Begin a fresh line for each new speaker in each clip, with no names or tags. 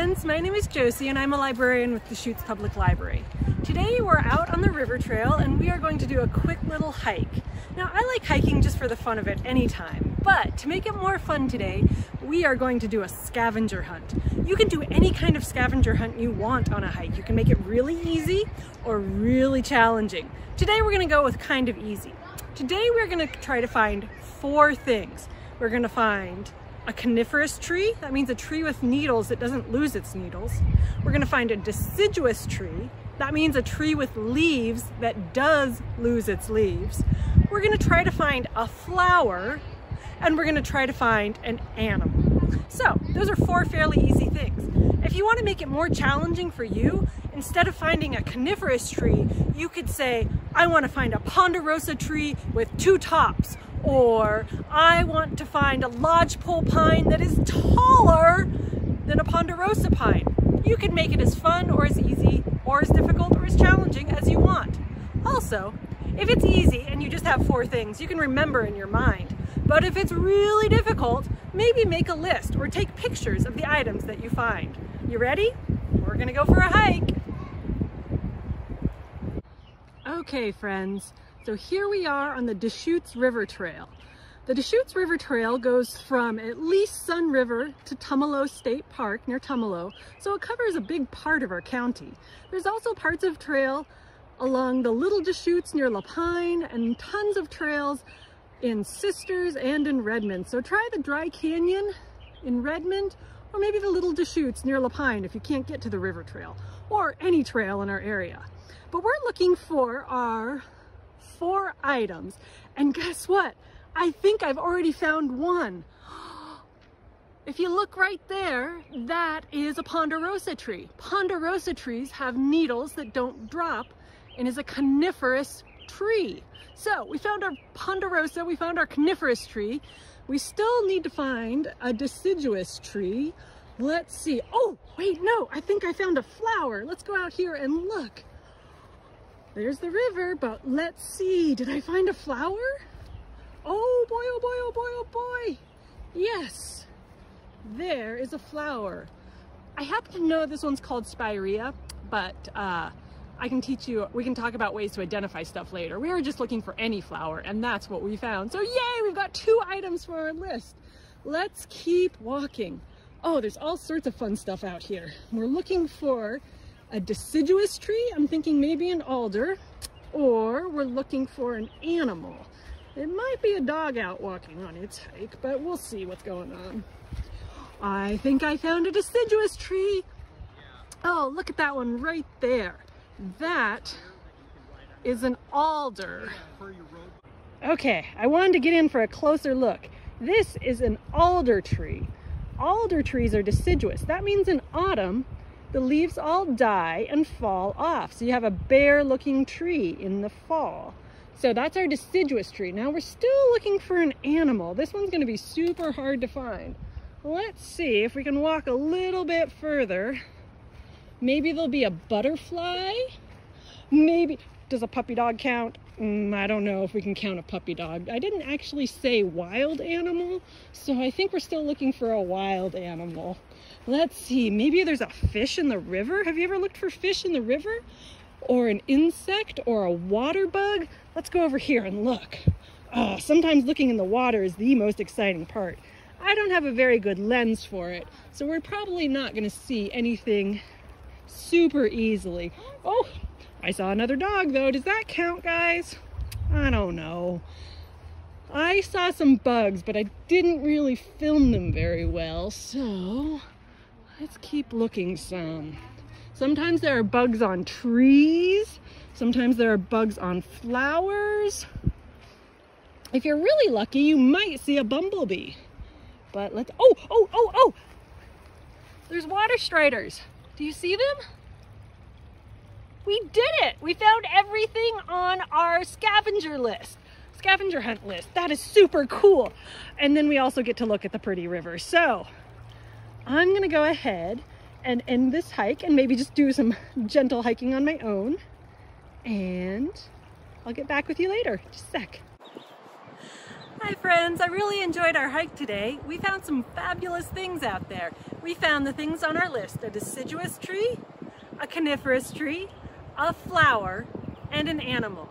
friends, my name is Josie and I'm a librarian with the Deschutes Public Library. Today we're out on the river trail and we are going to do a quick little hike. Now I like hiking just for the fun of it anytime, but to make it more fun today, we are going to do a scavenger hunt. You can do any kind of scavenger hunt you want on a hike. You can make it really easy or really challenging. Today we're gonna go with kind of easy. Today we're gonna try to find four things. We're gonna find a coniferous tree, that means a tree with needles that doesn't lose its needles. We're gonna find a deciduous tree, that means a tree with leaves that does lose its leaves. We're gonna try to find a flower, and we're gonna try to find an animal. So those are four fairly easy things. If you wanna make it more challenging for you, instead of finding a coniferous tree, you could say, I wanna find a ponderosa tree with two tops, or I want to find a lodgepole pine that is taller than a ponderosa pine. You can make it as fun or as easy or as difficult or as challenging as you want. Also, if it's easy and you just have four things, you can remember in your mind. But if it's really difficult, maybe make a list or take pictures of the items that you find. You ready? We're gonna go for a hike. Okay, friends, so here we are on the Deschutes River Trail. The Deschutes River Trail goes from at least Sunriver to Tumalo State Park near Tumalo, so it covers a big part of our county. There's also parts of trail along the Little Deschutes near La Pine and tons of trails in Sisters and in Redmond. So try the Dry Canyon in Redmond or maybe the Little Deschutes near La Pine if you can't get to the river trail or any trail in our area. But we're looking for our four items. And guess what? I think I've already found one. If you look right there, that is a ponderosa tree. Ponderosa trees have needles that don't drop and is a coniferous tree. So we found our ponderosa, we found our coniferous tree. We still need to find a deciduous tree. Let's see. Oh, wait, no, I think I found a flower. Let's go out here and look. There's the river, but let's see. Did I find a flower? Oh boy, oh boy, oh boy, oh boy. Yes, there is a flower. I happen to know this one's called spirea, but uh, I can teach you, we can talk about ways to identify stuff later. We were just looking for any flower and that's what we found. So yay, we've got two items for our list. Let's keep walking. Oh, there's all sorts of fun stuff out here. We're looking for a deciduous tree, I'm thinking maybe an alder, or we're looking for an animal. It might be a dog out walking on its hike, but we'll see what's going on. I think I found a deciduous tree. Oh, look at that one right there. That is an alder. Okay, I wanted to get in for a closer look. This is an alder tree. Alder trees are deciduous. That means in autumn, the leaves all die and fall off. So you have a bare looking tree in the fall. So that's our deciduous tree. Now we're still looking for an animal. This one's gonna be super hard to find. Let's see if we can walk a little bit further. Maybe there'll be a butterfly. Maybe, does a puppy dog count? Mm, I don't know if we can count a puppy dog. I didn't actually say wild animal, so I think we're still looking for a wild animal. Let's see, maybe there's a fish in the river. Have you ever looked for fish in the river? Or an insect or a water bug? Let's go over here and look. Oh, sometimes looking in the water is the most exciting part. I don't have a very good lens for it, so we're probably not gonna see anything super easily. Oh, I saw another dog though. Does that count, guys? I don't know. I saw some bugs, but I didn't really film them very well, so Let's keep looking some. Sometimes there are bugs on trees. Sometimes there are bugs on flowers. If you're really lucky, you might see a bumblebee. But let's, oh, oh, oh, oh! There's water striders. Do you see them? We did it! We found everything on our scavenger list, scavenger hunt list. That is super cool. And then we also get to look at the pretty river. So I'm gonna go ahead and end this hike and maybe just do some gentle hiking on my own. And I'll get back with you later, just a sec. Hi friends, I really enjoyed our hike today. We found some fabulous things out there. we found the things on our list, a deciduous tree, a coniferous tree, a flower, and an animal.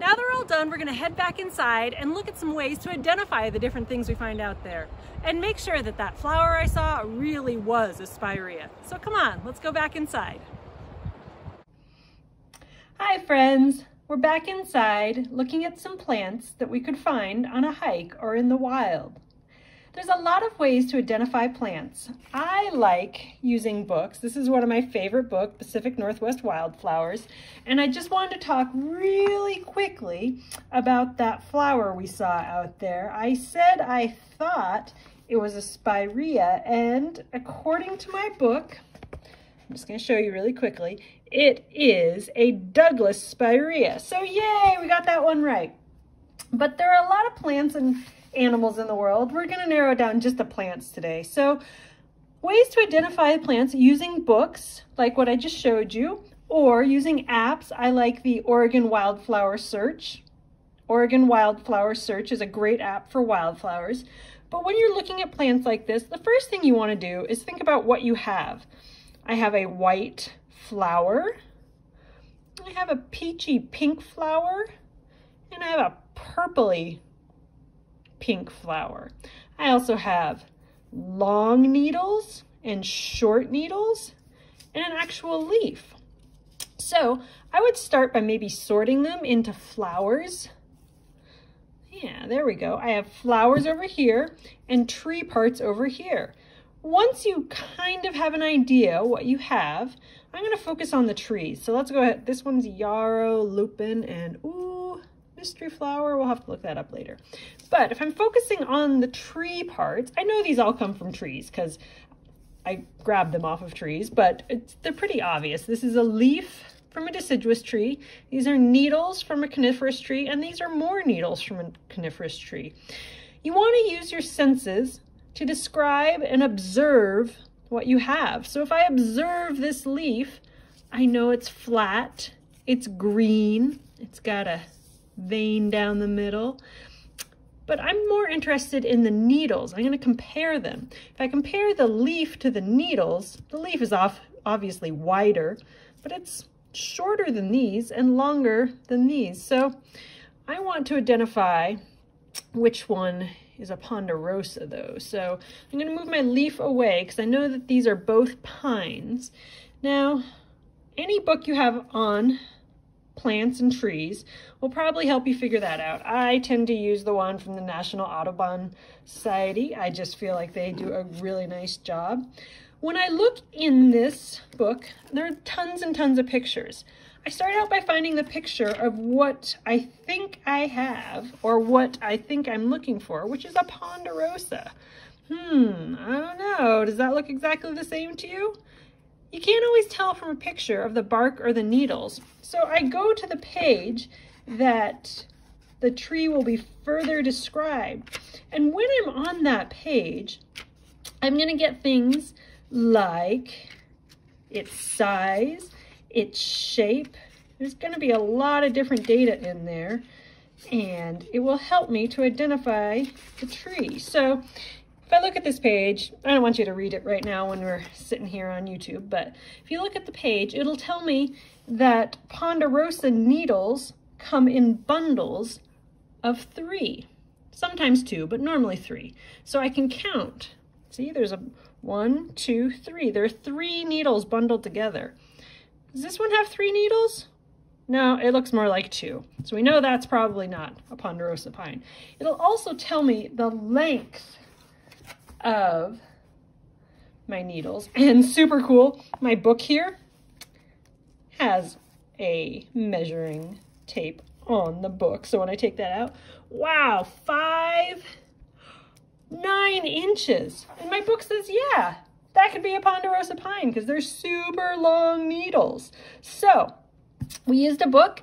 Now they're all done, we're gonna head back inside and look at some ways to identify the different things we find out there and make sure that that flower I saw really was a spirea. So come on, let's go back inside. Hi friends, we're back inside looking at some plants that we could find on a hike or in the wild. There's a lot of ways to identify plants. I like using books. This is one of my favorite books, Pacific Northwest Wildflowers. And I just wanted to talk really quickly about that flower we saw out there. I said I thought it was a spirea, and according to my book, I'm just gonna show you really quickly, it is a Douglas spirea. So yay, we got that one right. But there are a lot of plants and animals in the world. We're going to narrow down just the plants today. So ways to identify plants using books, like what I just showed you, or using apps. I like the Oregon Wildflower Search. Oregon Wildflower Search is a great app for wildflowers. But when you're looking at plants like this, the first thing you want to do is think about what you have. I have a white flower. I have a peachy pink flower. And I have a purpley pink flower. I also have long needles and short needles and an actual leaf. So I would start by maybe sorting them into flowers. Yeah, there we go. I have flowers over here and tree parts over here. Once you kind of have an idea what you have, I'm going to focus on the trees. So let's go ahead. This one's yarrow, lupin, and ooh, mystery flower. We'll have to look that up later. But if I'm focusing on the tree parts, I know these all come from trees because I grabbed them off of trees, but they're pretty obvious. This is a leaf from a deciduous tree. These are needles from a coniferous tree, and these are more needles from a coniferous tree. You want to use your senses to describe and observe what you have. So if I observe this leaf, I know it's flat, it's green, it's got a vein down the middle. But I'm more interested in the needles. I'm going to compare them. If I compare the leaf to the needles, the leaf is off, obviously wider, but it's shorter than these and longer than these. So I want to identify which one is a ponderosa though. So I'm going to move my leaf away because I know that these are both pines. Now, any book you have on plants and trees will probably help you figure that out. I tend to use the one from the National Audubon Society. I just feel like they do a really nice job. When I look in this book, there are tons and tons of pictures. I start out by finding the picture of what I think I have or what I think I'm looking for, which is a ponderosa. Hmm, I don't know. Does that look exactly the same to you? You can't always tell from a picture of the bark or the needles. So I go to the page that the tree will be further described. And when I'm on that page, I'm gonna get things like its size, its shape. There's gonna be a lot of different data in there and it will help me to identify the tree. So if I look at this page, I don't want you to read it right now when we're sitting here on YouTube, but if you look at the page, it'll tell me that ponderosa needles come in bundles of three, sometimes two, but normally three. So I can count. See, there's a one, two, three. There are three needles bundled together. Does this one have three needles? No, it looks more like two. So we know that's probably not a ponderosa pine. It'll also tell me the length of my needles. And super cool, my book here has a measuring tape on the book. So when I take that out, wow, five, nine inches. And my book says, yeah, that could be a ponderosa pine because they're super long needles. So we used a book.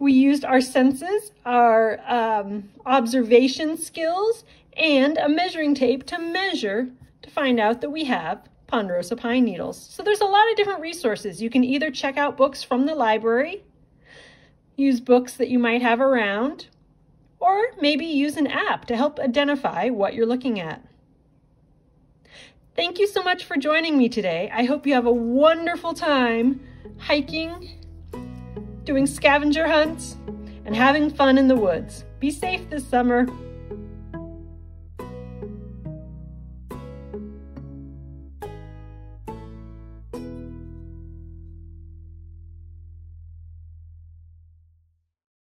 We used our senses, our um, observation skills, and a measuring tape to measure to find out that we have ponderosa pine needles. So there's a lot of different resources. You can either check out books from the library, use books that you might have around, or maybe use an app to help identify what you're looking at. Thank you so much for joining me today. I hope you have a wonderful time hiking, doing scavenger hunts, and having fun in the woods. Be safe this summer.